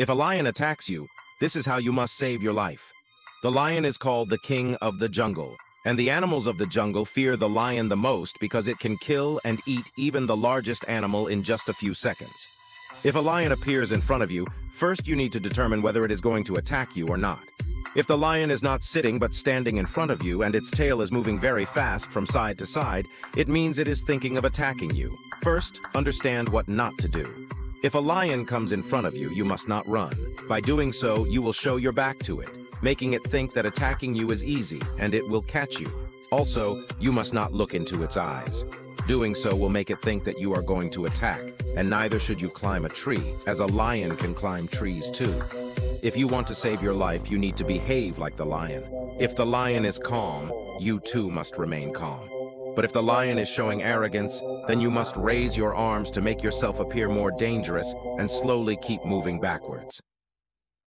If a lion attacks you, this is how you must save your life. The lion is called the king of the jungle, and the animals of the jungle fear the lion the most because it can kill and eat even the largest animal in just a few seconds. If a lion appears in front of you, first you need to determine whether it is going to attack you or not. If the lion is not sitting but standing in front of you and its tail is moving very fast from side to side, it means it is thinking of attacking you. First, understand what not to do. If a lion comes in front of you, you must not run. By doing so, you will show your back to it, making it think that attacking you is easy and it will catch you. Also, you must not look into its eyes. Doing so will make it think that you are going to attack, and neither should you climb a tree, as a lion can climb trees too. If you want to save your life, you need to behave like the lion. If the lion is calm, you too must remain calm. But if the lion is showing arrogance, then you must raise your arms to make yourself appear more dangerous and slowly keep moving backwards.